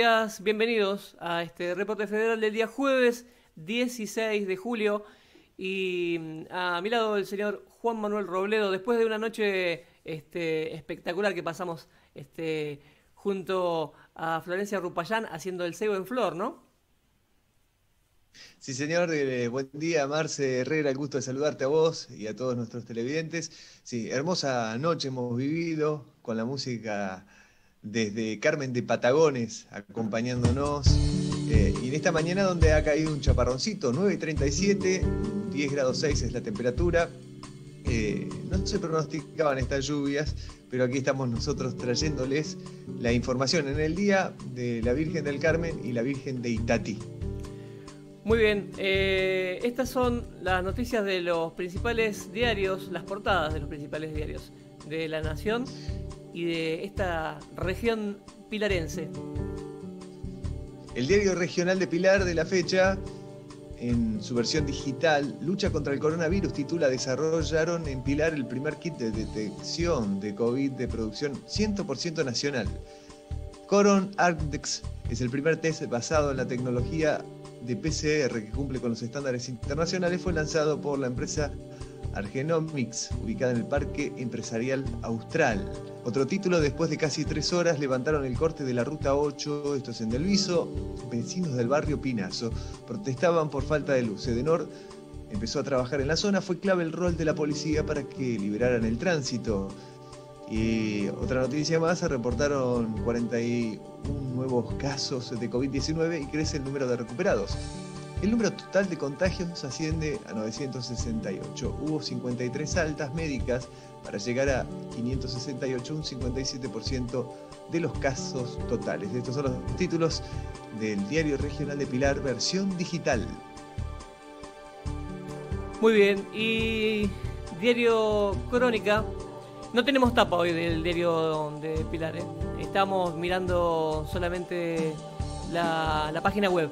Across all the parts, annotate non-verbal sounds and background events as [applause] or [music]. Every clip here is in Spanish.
Días, bienvenidos a este reporte federal del día jueves 16 de julio. Y mm, a mi lado el señor Juan Manuel Robledo, después de una noche este, espectacular que pasamos este, junto a Florencia Rupayán haciendo el cebo en flor, ¿no? Sí, señor. Eh, buen día, Marce Herrera. El gusto de saludarte a vos y a todos nuestros televidentes. Sí, hermosa noche hemos vivido con la música desde Carmen de Patagones acompañándonos. Eh, y en esta mañana donde ha caído un chaparroncito, 9.37, 10 grados 6 es la temperatura. Eh, no se pronosticaban estas lluvias, pero aquí estamos nosotros trayéndoles la información en el día de la Virgen del Carmen y la Virgen de Itatí. Muy bien, eh, estas son las noticias de los principales diarios, las portadas de los principales diarios de la Nación y de esta región pilarense. El diario regional de Pilar de la fecha, en su versión digital, Lucha contra el coronavirus, titula Desarrollaron en Pilar el primer kit de detección de COVID de producción 100% nacional. Coron Arcdex es el primer test basado en la tecnología de PCR que cumple con los estándares internacionales. Fue lanzado por la empresa Argenomics, ubicada en el Parque Empresarial Austral. Otro título, después de casi tres horas, levantaron el corte de la Ruta 8, esto es en Delviso, vecinos del barrio Pinazo. Protestaban por falta de luz. Edenor empezó a trabajar en la zona, fue clave el rol de la policía para que liberaran el tránsito. Y otra noticia más, se reportaron 41 nuevos casos de COVID-19 y crece el número de recuperados. El número total de contagios asciende a 968. Hubo 53 altas médicas para llegar a 568, un 57% de los casos totales. Estos son los títulos del Diario Regional de Pilar, versión digital. Muy bien, y Diario Crónica. No tenemos tapa hoy del diario de Pilar, ¿eh? estamos mirando solamente la, la página web.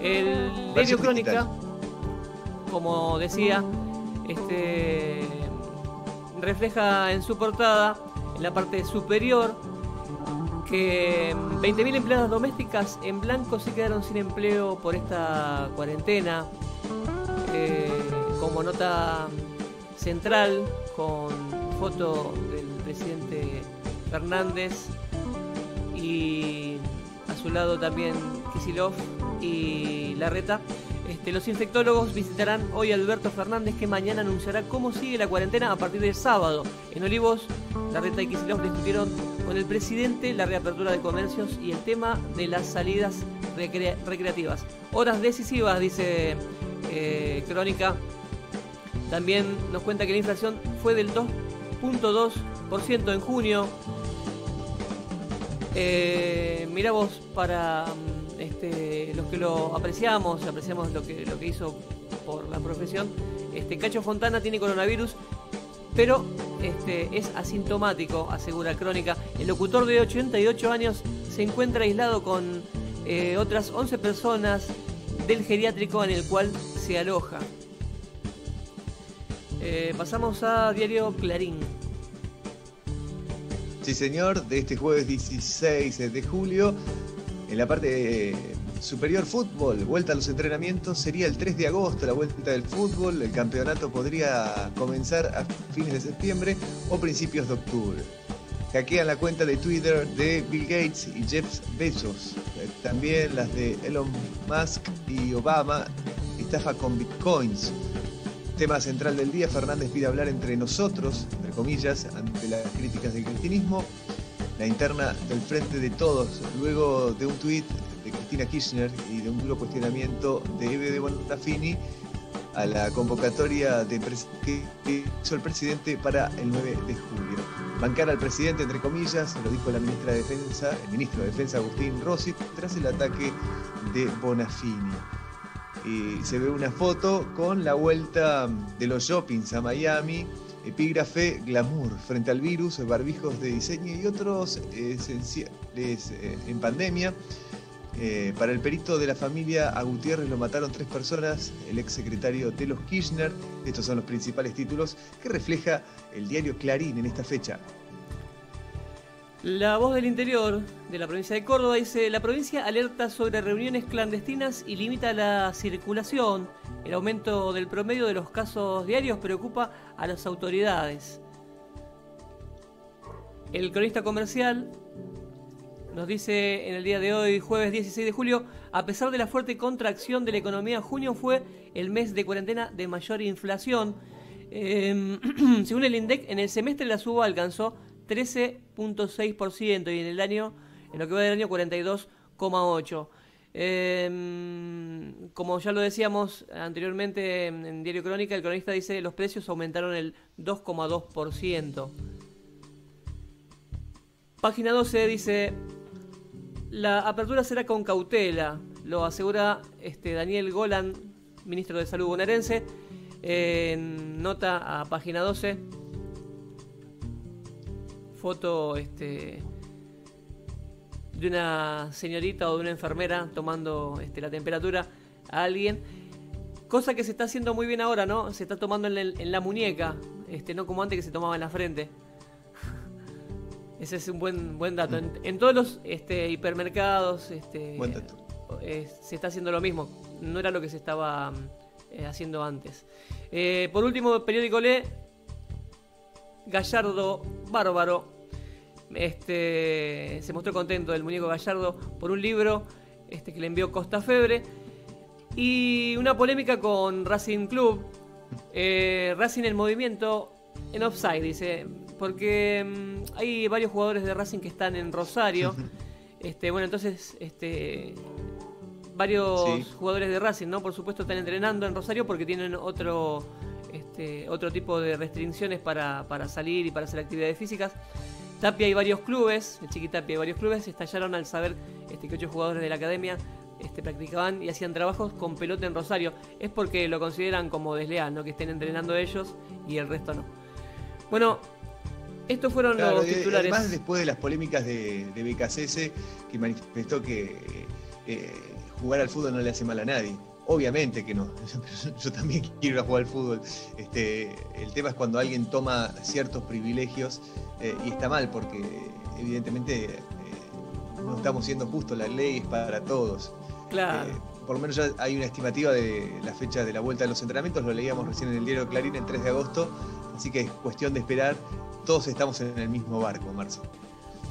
El diario Crónica, como decía, este, refleja en su portada, en la parte superior, que 20.000 empleadas domésticas en blanco se quedaron sin empleo por esta cuarentena. Eh, como nota central, con foto del presidente Fernández y a su lado también Kisilov y Larreta. Este, los infectólogos visitarán hoy a Alberto Fernández que mañana anunciará cómo sigue la cuarentena a partir del sábado. En Olivos, Larreta y Kisilov discutieron con el presidente la reapertura de comercios y el tema de las salidas recreativas. Horas decisivas, dice eh, Crónica. También nos cuenta que la inflación fue del 2.2% en junio. Eh, mira vos, para este, los que lo apreciamos, apreciamos lo que, lo que hizo por la profesión, este, Cacho Fontana tiene coronavirus, pero este, es asintomático, asegura Crónica. El locutor de 88 años se encuentra aislado con eh, otras 11 personas del geriátrico en el cual se aloja. Eh, pasamos a Diario Clarín. Sí, señor, de este jueves 16 de julio en la parte superior fútbol, vuelta a los entrenamientos, sería el 3 de agosto la vuelta del fútbol. El campeonato podría comenzar a fines de septiembre o principios de octubre. Hackean la cuenta de Twitter de Bill Gates y Jeff Bezos. También las de Elon Musk y Obama. Estafa con bitcoins. Tema central del día, Fernández pide hablar entre nosotros, entre comillas, ante las críticas del cristianismo la interna del Frente de Todos, luego de un tuit de Cristina Kirchner y de un duro cuestionamiento de Eve de Bonafini a la convocatoria que hizo el presidente para el 9 de julio. Bancar al presidente, entre comillas, lo dijo la ministra de Defensa, el ministro de Defensa Agustín Rossi, tras el ataque de Bonafini. Y se ve una foto con la vuelta de los shoppings a Miami, epígrafe glamour frente al virus, barbijos de diseño y otros esenciales eh, en pandemia. Eh, para el perito de la familia a Gutiérrez lo mataron tres personas, el ex secretario Telos Kirchner. Estos son los principales títulos que refleja el diario Clarín en esta fecha. La voz del interior de la provincia de Córdoba dice, la provincia alerta sobre reuniones clandestinas y limita la circulación. El aumento del promedio de los casos diarios preocupa a las autoridades. El cronista comercial nos dice en el día de hoy, jueves 16 de julio, a pesar de la fuerte contracción de la economía, junio fue el mes de cuarentena de mayor inflación. Em, [clears throat] según el INDEC, en el semestre la suba alcanzó 13.6% y en el año, en lo que va del año, 42,8%. Em, como ya lo decíamos anteriormente en Diario Crónica, el cronista dice que los precios aumentaron el 2,2%. Página 12 dice, la apertura será con cautela, lo asegura este, Daniel Golan, ministro de Salud bonaerense, en nota a página 12 foto este, de una señorita o de una enfermera tomando este, la temperatura a alguien. Cosa que se está haciendo muy bien ahora, ¿no? Se está tomando en, la muñeca, este, no como antes que se tomaba en la frente. [laughs] Ese es un buen, buen dato. En, todos los este, hipermercados este, eh, se está haciendo lo mismo. No era lo que se estaba eh, haciendo antes. Eh, por último, periódico Le, Gallardo Bárbaro. Este, se mostró contento del muñeco Gallardo por un libro este, que le envió Costa Febre. Y una polémica con Racing Club. Eh, Racing en movimiento en offside, dice. Porque mm, hay varios jugadores de Racing que están en Rosario. [laughs] Este, bueno, entonces, este, varios jugadores de Racing, ¿no? Por supuesto están entrenando en Rosario porque tienen otro este, otro tipo de restricciones para, salir y para hacer actividades físicas. Tapia y varios clubes, el Chiqui Tapia y varios clubes estallaron al saber este, que ocho jugadores de la academia este, practicaban y hacían trabajos con pelota en Rosario. Es porque lo consideran como desleal, ¿no? Que estén entrenando ellos y el resto no. Bueno, estos fueron los titulares. Además, después de las polémicas de, de BKCS, que manifestó que eh, jugar al fútbol no le hace mal a nadie. Obviamente que no, [laughs] yo también quiero ir a jugar al fútbol. Este, el tema es cuando alguien toma ciertos privilegios eh, y está mal, porque evidentemente eh, no estamos siendo justos, la ley es para todos. Claro. Eh, por lo menos ya hay una estimativa de la fecha de la vuelta de los entrenamientos, lo leíamos recién en el diario Clarín el 3 de agosto, así que es cuestión de esperar. Todos estamos en el mismo barco, Marcelo.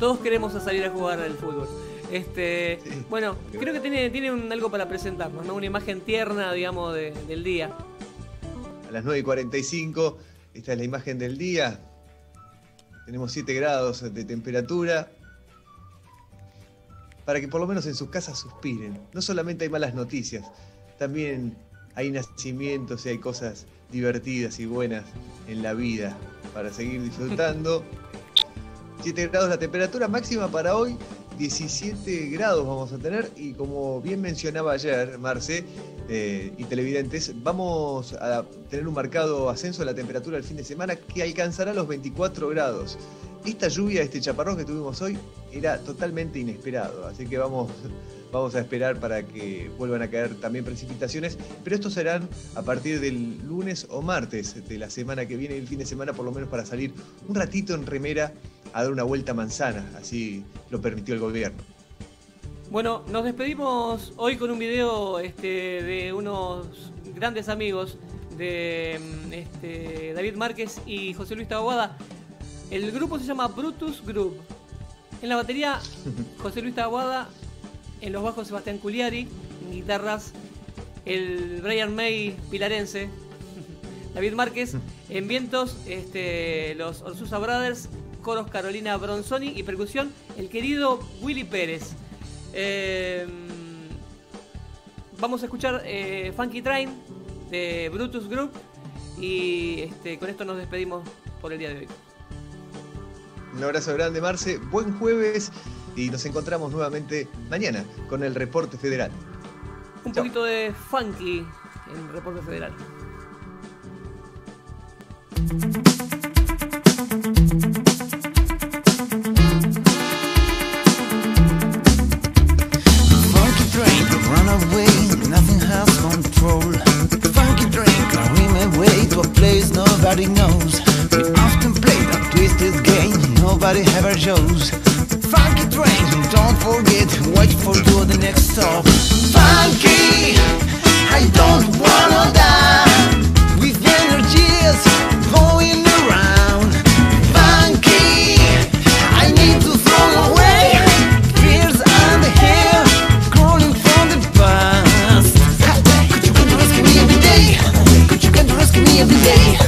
Todos queremos salir a jugar al fútbol. Este, bueno, creo que tiene, tiene algo para presentarnos, ¿no? Una imagen tierna, digamos, del día. A las 9 y 45, esta es la imagen del día. Tenemos 7 grados de temperatura. Para que por lo menos en sus casas suspiren. No solamente hay malas noticias, también hay nacimientos y hay cosas divertidas y buenas en la vida para seguir disfrutando. [laughs] 7 grados la temperatura máxima para hoy 17 grados vamos a tener y como bien mencionaba ayer Marce eh, y televidentes, vamos a tener un marcado ascenso de la temperatura el fin de semana que alcanzará los 24 grados. Esta lluvia, este chaparrón que tuvimos hoy era totalmente inesperado, así que vamos, [laughs] vamos a esperar para que vuelvan a caer también precipitaciones, pero estos serán a partir del lunes o martes de la semana que viene, el fin de semana por lo menos para salir un ratito en remera a dar una vuelta manzana, así lo permitió el gobierno. Bueno, nos despedimos hoy con un video este, de unos grandes amigos de este, David Márquez y José Luis Taboada. El grupo se llama Brutus Group. En la batería, [laughs] José Luis Taboada. En los bajos, Sebastián Culiari. En guitarras, el Brian May pilarense. [laughs] David Márquez. [laughs] En vientos, este, los Orsusa Brothers coros Carolina Bronzoni y percusión el querido Willy Pérez. Em, vamos a escuchar eh, Funky Train de Brutus Group y este, con esto nos despedimos por el día de hoy. Un abrazo grande, Marce. Buen jueves y nos encontramos nuevamente mañana con el Reporte Federal. Un poquito de funky en Reporte Federal. away, nobody ever shows. Funky train, don't forget, wait for you the next stop. Funky, I don't wanna die. With going around. Funky, I need to throw away fears and the crawling from the past. Could you come to rescue me every day? Could you come to rescue me every day?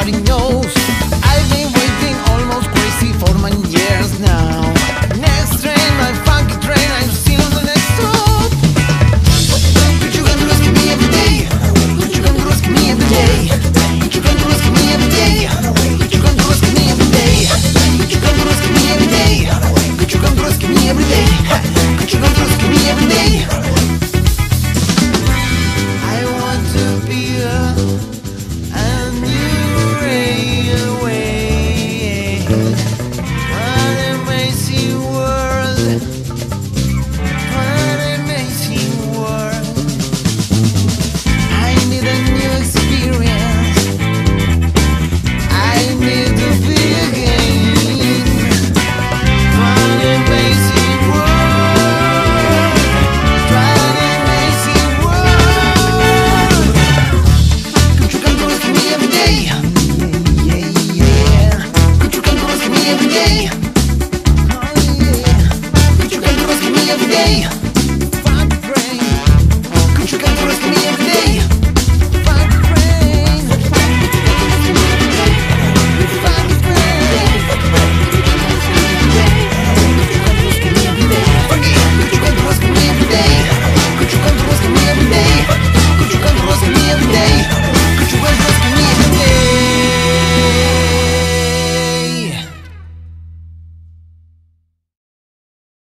everybody knows.